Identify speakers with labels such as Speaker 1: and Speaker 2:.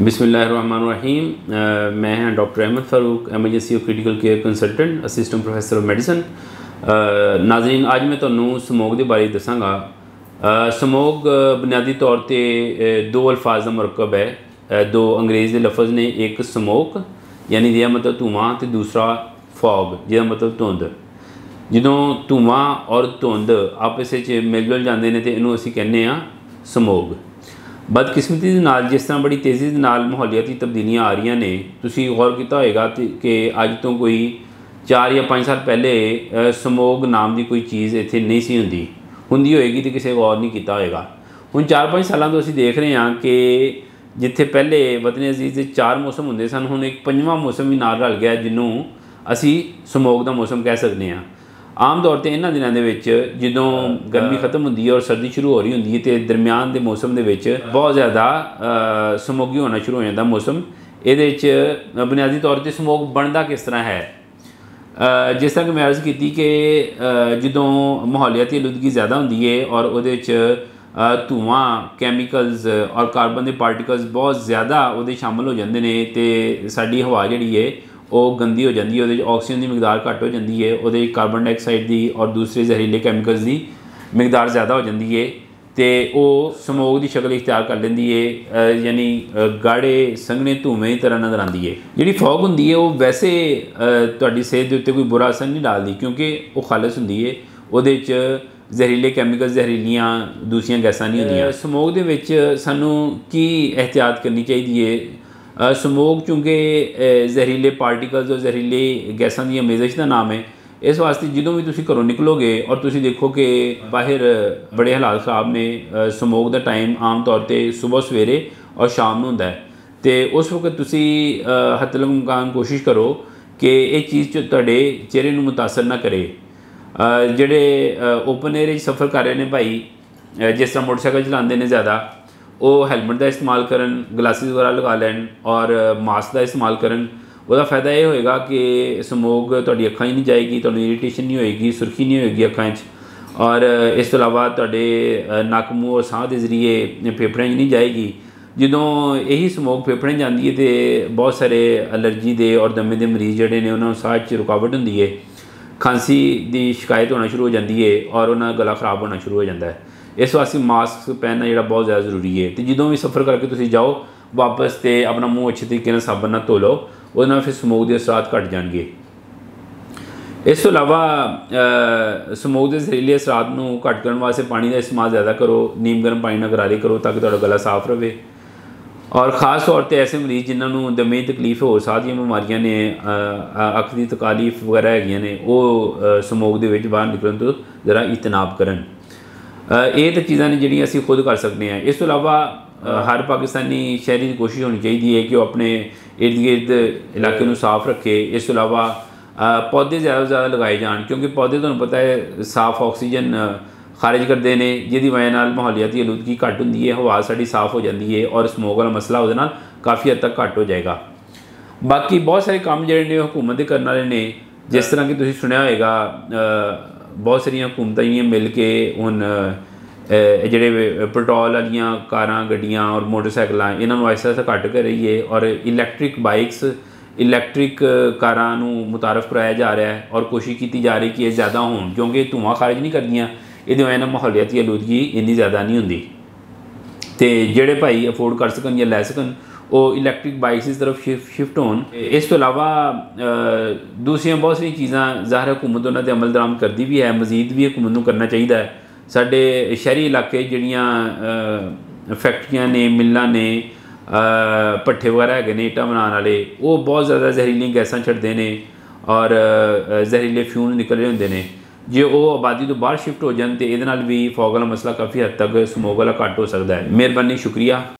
Speaker 1: ਬਿਸਮਿਲ੍ਲਾਹਿਰਰਹਿਮਾਨਿਰਰਹੀਮ ਅ, ਮੈਂ ਹਾਂ doctor Ahmed Farooq emergency of critical care consultant assistant professor of medicine Nazreen ਅੱਜ ਮੈਂ ਤੁਹਾਨੂੰ ਸਮੋਗ ਦੇ ਬਾਰੇ ਦੱਸਾਂਗਾ ਅ, ਸਮੋਗ ਅ, ਬੁਨਿਆਦੀ ਤੌਰ ਤੇ ਅ, ਦੋ ਅਲਫਾਜ਼ ਦਾ ਮੁਰਕਬ ਹੈ ਅ, ਦੋ ਅੰਗਰੇਜ਼ੀ ਦੇ ਲਫ਼ਜ਼ ਨੇ ਇੱਕ ਸਮੋਕ ਯਾਨੀ ਜਿਹਦਾ ਮਤਲਬ ਧੂਆਂ ਤੇ ਦੂਸਰਾ ਫੌਗ ਜਿਹਦਾ ਮਤਲਬ ਧੁੰਦ ਜਦੋਂ ਧੂਆਂ ਔਰ ਧੁੰਦ ਆਪਸ ਵਿੱਚ ਮਿਲ ਜੁਲ ਜਾਂਦੇ ਨੇ ਤੇ ਇਹਨੂੰ ਅਸੀਂ ਕਹਿੰਦੇ ਆ ਸਮੋਗ ਬਦਕਿਸਮਤੀ ਦੇ ਨਾਲ, ਜਿਸ ਤਰ੍ਹਾਂ ਬੜੀ ਤੇਜ਼ੀ ਦੇ ਨਾਲ ਮਾਹੌਲੀਆਤੀ ਤਬਦੀਲੀਆਂ ਆ ਰਹੀਆਂ ਨੇ, ਤੁਸੀਂ ਗੌਰ ਕੀਤਾ ਹੋਵੇਗਾ ਤੇ ਕਿ ਅੱਜ ਤੋਂ ਕੋਈ 4 ਜਾਂ 5 ਸਾਲ ਪਹਿਲੇ ਸਮੋਗ ਨਾਮ ਦੀ ਕੋਈ ਚੀਜ਼ ਇੱਥੇ ਨਹੀਂ ਸੀ ਹੁੰਦੀ। ਹੁੰਦੀ ਹੋਏਗੀ ਤੇ ਕਿਸੇ ਗੌਰ ਨਹੀਂ ਕੀਤਾ ਹੋਏਗਾ। ਹੁਣ 4-5 ਸਾਲਾਂ ਤੋਂ ਅਸੀਂ ਦੇਖ ਰਹੇ ਹਾਂ ਕਿ ਜਿੱਥੇ ਪਹਿਲੇ ਵਤਨ ਅਜ਼ੀਜ਼ ਦੇ ਚਾਰ ਮੌਸਮ ਹੁੰਦੇ ਸਨ, ਹੁਣ ਇੱਕ ਪੰਜਵਾਂ ਮੌਸਮ ਵੀ ਨਾਲ ਰਲ ਗਿਆ ਜਿਹਨੂੰ ਅਸੀਂ ਸਮੋਗ ਦਾ ਮੌਸਮ ਕਹਿ ਸਕਦੇ ਹਾਂ। ਆਮ ਤੌਰ ਤੇ ਇਹਨਾਂ ਦਿਨਾਂ ਦੇ ਵਿੱਚ ਜਦੋਂ ਗਰਮੀ ਖਤਮ ਹੁੰਦੀ ਹੈ ਔਰ ਸਰਦੀ ਸ਼ੁਰੂ ਹੋ ਰਹੀ ਹੁੰਦੀ ਹੈ ਤੇ ਦਰਮਿਆਨ ਦੇ ਮੌਸਮ ਦੇ ਵਿੱਚ ਬਹੁਤ ਜ਼ਿਆਦਾ ਸਮੋਗੀ ਹੋਣਾ ਸ਼ੁਰੂ ਹੋ ਜਾਂਦਾ ਮੌਸਮ। ਇਹਦੇ ਵਿੱਚ ਬੁਨਿਆਦੀ ਤੌਰ ਤੇ ਸਮੋਗ ਬਣਦਾ ਕਿਸ ਤਰ੍ਹਾਂ ਹੈ? ਜਿਸ ਤਰ੍ਹਾਂ ਕਿ ਮੈਂ ਅਰਜ਼ ਕੀਤੀ ਕਿ ਜਦੋਂ ਮਾਹੌਲੀਆਤੀ ਆਲੂਦਗੀ ਜ਼ਿਆਦਾ ਹੁੰਦੀ ਹੈ ਔਰ ਉਹਦੇ ਵਿੱਚ ਧੂਆਂ ਕੈਮੀਕਲਸ ਔਰ ਕਾਰਬਨ ਦੇ ਪਾਰਟੀਕਲਸ ਬਹੁਤ ਜ਼ਿਆਦਾ ਉਹਦੇ ਸ਼ਾਮਲ ਹੋ ਜਾਂਦੇ ਨੇ ਤੇ ਸਾਡੀ ਹਵਾ ਜਿਹੜੀ ਹੈ ਉਹ ਗੰਦੀ ਹੋ ਜਾਂਦੀ ਹੈ, ਉਹਦੇ ਵਿੱਚ ਆਕਸੀਜਨ ਦੀ ਮਿਕਦਾਰ ਘੱਟ ਹੋ ਜਾਂਦੀ ਹੈ, ਉਹਦੇ ਵਿੱਚ ਕਾਰਬਨ ਡਾਈਆਕਸਾਈਡ ਦੀ ਔਰ ਦੂਸਰੇ ਜ਼ਹਿਰੀਲੇ ਕੈਮੀਕਲਸ ਦੀ ਮਿਕਦਾਰ ਜ਼ਿਆਦਾ ਹੋ ਜਾਂਦੀ ਹੈ ਤੇ ਉਹ ਸਮੋਗ ਦੀ ਸ਼ਕਲ ਇਖਤਿਆਰ ਕਰ ਲੈਂਦੀ ਹੈ ਯਾਨੀ ਗਾੜੇ ਸੰਘਣੇ ਧੂਵੇਂ ਦੀ ਤਰ੍ਹਾਂ ਨਜ਼ਰ ਆਉਂਦੀ ਹੈ। ਜਿਹੜੀ ਫੌਗ ਹੁੰਦੀ ਹੈ, ਉਹ ਵੈਸੇ ਤੁਹਾਡੀ ਸਿਹਤ ਦੇ ਉੱਤੇ ਕੋਈ ਬੁਰਾ ਅਸਰ ਨਹੀਂ ਡਾਲਦੀ ਕਿਉਂਕਿ ਉਹ ਖਾਲਸ ਹੁੰਦੀ ਹੈ, ਉਹਦੇ ਵਿੱਚ ਜ਼ਹਿਰੀਲੇ ਕੈਮੀਕਲ ਜ਼ਹਿਰੀਲੀਆਂ ਦੂਸਰੀਆਂ ਗੈਸਾਂ ਨਹੀਂ ਹੁੰਦੀਆਂ। ਸਮੋਗ ਦੇ ਵਿੱਚ ਸਾਨੂੰ ਕੀ ਇhtiyat ਕਰਨੀ ਚਾਹੀਦੀ ਹੈ? ਸਮੋਗ ਚੂੰਕਿ ਜ਼ਹਿਰੀਲੇ ਪਾਰਟੀਕਲਸ ਔਰ ਜ਼ਹਿਰੀਲੇ ਗੈਸਾਂ ਦੀਆਂ ਮੇਜ਼ਸ਼ ਦਾ ਨਾਮ ਹੈ ਇਸ ਵਾਸਤੇ ਜਦੋਂ ਵੀ ਤੁਸੀਂ ਘਰੋਂ ਨਿਕਲੋਗੇ ਔਰ ਤੁਸੀਂ ਦੇਖੋ ਕਿ ਬਾਹਰ ਬੜੇ ਹਾਲਾਤ ਖਰਾਬ ਨੇ ਅ, ਸਮੋਗ ਦਾ ਟਾਈਮ ਆਮ ਤੌਰ ਤੇ ਸਵੇਰ ਸਵੇਰੇ ਔਰ ਸ਼ਾਮ ਨੂੰ ਹੁੰਦਾ ਹੈ। ਤੇ ਉਸ ਵਕਤ ਤੁਸੀਂ ਅ, ਹੱਦ ਇਮਕਾਨ ਕੋਸ਼ਿਸ਼ ਕਰੋ ਕਿ ਇਹ ਚੀਜ਼ ਚ ਤੁਹਾਡੇ ਚਿਹਰੇ ਨੂੰ ਮੁਤਾਸਰ ਨਾ ਕਰੇ। ਜਿਹੜੇ ਓਪਨ ਏਰੀਆ 'ਚ ਸਫ਼ਰ ਕਰ ਰਹੇ ਨੇ ਭਾਈ ਜਿਸ ਤਰ੍ਹਾਂ ਮੋਟਰਸਾਈਕਲ ਚਲਾਉਂਦੇ ਨੇ ਜ਼ਿਆਦਾ ਉਹ ਹੈਲਮਟ ਦਾ ਇਸਤੇਮਾਲ ਕਰਨ ਗਲਾਸਿਸ ਵਗੈਰਾ ਲਗਾ ਲੈਣ ਔਰ ਮਾਸਕ ਦਾ ਇਸਤੇਮਾਲ ਕਰਨ, ਉਹਦਾ ਫਾਇਦਾ ਇਹ ਹੋਏਗਾ ਕਿ ਸਮੋਗ ਤੁਹਾਡੀ ਅੱਖਾਂ 'ਚ ਨਹੀਂ ਜਾਏਗੀ ਤੁਹਾਨੂੰ ਇਰੀਟੇਸ਼ਨ ਨਹੀਂ ਹੋਏਗੀ, ਸੁਰਖੀ ਨਹੀਂ ਹੋਏਗੀ ਅੱਖਾਂ 'ਚ ਔਰ ਇਸ ਤੋਂ ਇਲਾਵਾ ਤੁਹਾਡੇ ਨੱਕ, ਮੂੰਹ ਔਰ ਸਾਹ ਦੇ ਜ਼ਰੀਏ ਫੇਫੜਿਆਂ 'ਚ ਨਹੀਂ ਜਾਏਗੀ। ਜਦੋਂ ਇਹੀ ਸਮੋਗ ਫੇਫੜਿਆਂ ਜਾਂਦੀ ਹੈ ਤੇ ਬਹੁਤ ਸਾਰੇ ਅਲਰਜੀ ਦੇ ਔਰ ਦਮੇ ਦੇ ਮਰੀਜ਼ ਜਿਹੜੇ ਨੇ ਉਹਨਾਂ ਨੂੰ ਸਾਹ 'ਚ ਰੁਕਾਵਟ ਹੁੰਦੀ ਹੈ। ਖਾਂਸੀ ਦੀ ਸ਼ਿਕਾਇਤ ਹੋਣਾ ਸ਼ੁਰੂ ਹੋ ਜਾਂਦੀ ਹੈ ਔਰ ਉਹਨਾਂ ਦਾ ਗਲਾ ਖਰਾਬ ਹੋਣਾ ਸ਼ੁਰੂ ਹੋ ਜਾਂਦਾ ਹੈ। ਇਸ ਵਾਸਤੇ ਮਾਸਕ ਪਹਿਨਣਾ ਜਿਹੜਾ ਬਹੁਤ ਜ਼ਿਆਦਾ ਜ਼ਰੂਰੀ ਹੈ। ਤੇ ਜਦੋਂ ਵੀ ਸਫ਼ਰ ਕਰਕੇ ਤੁਸੀਂ ਜਾਓ ਵਾਪਸ ਤੇ ਆਪਣਾ ਮੂੰਹ ਅੱਛੇ ਤਰੀਕੇ ਨਾਲ ਸਾਬਣ ਨਾਲ ਧੋ ਲਓ ਉਹਦੇ ਨਾਲ ਫਿਰ ਸਮੋਗ ਦੇ ਅਸਰਾਤ ਘਟ ਜਾਣਗੇ। ਇਸ ਤੋਂ ਇਲਾਵਾ ਅ, ਸਮੋਗ ਦੇ ਜ਼ਹਿਰੀਲੇ ਅਸਰਾਤ ਨੂੰ ਘੱਟ ਕਰਨ ਵਾਸਤੇ ਪਾਣੀ ਦਾ ਇਸਤੇਮਾਲ ਜ਼ਿਆਦਾ ਕਰੋ ਨੀਮ ਗਰਮ ਪਾਣੀ ਨਾਲ ਗਰਾਰੇ ਕਰੋ ਤਾਂ ਕਿ ਤੁਹਾਡਾ ਗਲਾ ਸਾਫ਼ ਰਹੇ। ਔਰ ਖਾਸ ਤੌਰ ਤੇ ਐਸੇ ਮਰੀਜ਼ ਜਿਨ੍ਹਾਂ ਨੂੰ ਦਮੇ ਦੀ ਤਕਲੀਫ ਹੋਰ ਸਾਹ ਦੀਆਂ ਬਿਮਾਰੀਆਂ ਨੇ ਅੱਖ ਦੀ ਤਕਾਲੀਫ ਵਗੈਰਾ ਹੈਗੀਆਂ ਨੇ ਉਹ ਅ, ਸਮੋਗ ਦੇ ਵਿੱਚ ਬਾਹਰ ਨਿਕਲਣ ਤੋਂ ਜ਼ਰਾ ਇਤਨਾਬ ਕਰਨ। ਇਹ ਤਾਂ ਚੀਜ਼ਾਂ ਨੇ ਜਿਹੜੀਆਂ ਅਸੀਂ ਖੁਦ ਕਰ ਸਕਦੇ ਹਾਂ। ਇਸ ਤੋਂ ਇਲਾਵਾ ਹਰ ਪਾਕਿਸਤਾਨੀ ਸ਼ਹਿਰੀ ਦੀ ਕੋਸ਼ਿਸ਼ ਹੋਣੀ ਚਾਹੀਦੀ ਹੈ ਕਿ ਉਹ ਆਪਣੇ ਇਰਦ ਗਿਰਦ ਇਲਾਕੇ ਨੂੰ ਸਾਫ਼ ਰੱਖੇ। ਇਸ ਤੋਂ ਇਲਾਵਾ ਪੌਦੇ ਜ਼ਿਆਦਾ ਤੋਂ ਜ਼ਿਆਦਾ ਲਗਾਏ ਜਾਣ, ਕਿਉਂਕਿ ਪੌਦੇ ਤੁਹਾਨੂੰ ਪਤਾ ਹੈ, ਸਾਫ਼ ਆਕਸੀਜਨ ਖਾਰਜ ਕਰਦੇ ਨੇ, ਜਿਹਦੀ ਵਜ੍ਹਾ ਨਾਲ ਮਾਹੌਲੀਆਤੀ ਆਲੂਦਗੀ ਘੱਟ ਹੁੰਦੀ ਹੈ, ਹਵਾ ਸਾਡੀ ਸਾਫ਼ ਹੋ ਜਾਂਦੀ ਹੈ ਔਰ ਸਮੋਗ ਵਾਲਾ ਮਸਲਾ ਉਹਦੇ ਨਾਲ ਕਾਫੀ ਹੱਦ ਤੱਕ ਘੱਟ ਹੋ ਜਾਏਗਾ। ਬਾਕੀ ਬਹੁਤ ਸਾਰੇ ਕੰਮ ਜਿਹੜੇ ਨੇ ਉਹ ਹਕੂਮਤ ਦੇ ਕਰਨ ਵਾਲੇ ਨੇ। ਜਿਸ ਤਰ੍ਹਾਂ ਕਿ ਤੁਸੀਂ ਸੁਣਿਆ ਹੋਏਗਾ ਬਹੁਤ ਸਾਰੀਆਂ ਹਕੂਮਤਾਂ ਜਿਹੜੀਆਂ ਮਿਲ ਕੇ ਹੁਣ ਜਿਹੜੇ ਪੈਟਰੋਲ ਵਾਲੀਆਂ ਕਾਰਾਂ, ਗੱਡੀਆਂ ਔਰ ਮੋਟਰਸਾਈਕਲਾਂ, ਇਹਨਾਂ ਨੂੰ ਐਸਾ ਐਸਾ ਘੱਟ ਕਰ ਰਹੀ ਹੈ ਔਰ ਇਲੈਕਟ੍ਰਿਕ ਬਾਈਕਸ ਇਲੈਕਟ੍ਰਿਕ ਕਾਰਾਂ ਨੂੰ ਮੁਤਾਰਫ ਕਰਾਇਆ ਜਾ ਰਿਹਾ ਹੈ ਔਰ ਕੋਸ਼ਿਸ਼ ਕੀਤੀ ਜਾ ਰਹੀ ਕਿ ਇਹ ਜ਼ਿਆਦਾ ਹੋਣ, ਕਿਉਂਕਿ ਇਹ ਧੂਆਂ ਖਾਰਜ ਨਹੀਂ ਕਰਦੀਆਂ, ਇਹਦੀ ਵਜ੍ਹਾ ਨਾਲ ਮਾਹੌਲੀਆਤੀ ਆਲੂਦਗੀ ਇੰਨੀ ਜ਼ਿਆਦਾ ਨਹੀਂ ਹੁੰਦੀ। ਤੇ ਜਿਹੜੇ ਭਾਈ ਅਫੋਰਡ ਕਰ ਸਕਣ ਜਾਂ ਲੈ ਸਕਣ ਉਹ ਇਲੈਕਟ੍ਰਿਕ ਬਾਈਕਸ ਇਸ ਤਰਫ ਸ਼ਿਫਟ ਹੋਣ ਇਸ ਤੋਂ ਇਲਾਵਾ ਦੂਸਰੀਆਂ ਬਹੁਤ ਸਾਰੀਆਂ ਚੀਜ਼ਾਂ ਜ਼ਾਹਰ ਹਕੂਮਤ ਉਹਨਾਂ ਦੇ ਅਮਲ ਦਰਾਮਦ ਕਰਦੀ ਵੀ ਹੈ ਮਜ਼ੀਦ ਵੀ ਹਕੂਮਤ ਨੂੰ ਕਰਨਾ ਚਾਹੀਦਾ ਹੈ ਸਾਡੇ ਸ਼ਹਿਰੀ ਇਲਾਕੇ ਜਿਹੜੀਆਂ ਫੈਕਟਰੀਆਂ ਨੇ ਮਿੱਲਾਂ ਨੇ ਅ, ਭੱਠੇ ਵਗੈਰਾ ਹੈਗੇ ਨੇ ਇੱਟਾਂ ਬਣਾਉਣ ਵਾਲੇ ਉਹ ਬਹੁਤ ਜ਼ਿਆਦਾ ਜ਼ਹਿਰੀਲੀਆਂ ਗੈਸਾਂ ਛੱਡਦੇ ਨੇ ਔਰ ਜ਼ਹਿਰੀਲੇ ਫਿਊਮ ਨਿਕਲ ਰਹੇ ਹੁੰਦੇ ਨੇ ਜੇ ਉਹ ਆਬਾਦੀ ਤੋਂ ਬਾਹਰ ਸ਼ਿਫਟ ਹੋ ਜਾਣ ਤੇ ਇਹਦੇ ਨਾਲ ਵੀ ਫੌਗ ਵਾਲਾ ਮਸਲਾ ਕਾਫੀ ਹੱਦ ਤੱਕ ਸਮੋਗ ਵਾਲਾ ਘੱਟ ਹੋ ਸਕਦਾ ਹੈ ਮਿਹਰਬਾਨੀ ਸ਼ੁਕਰੀਆ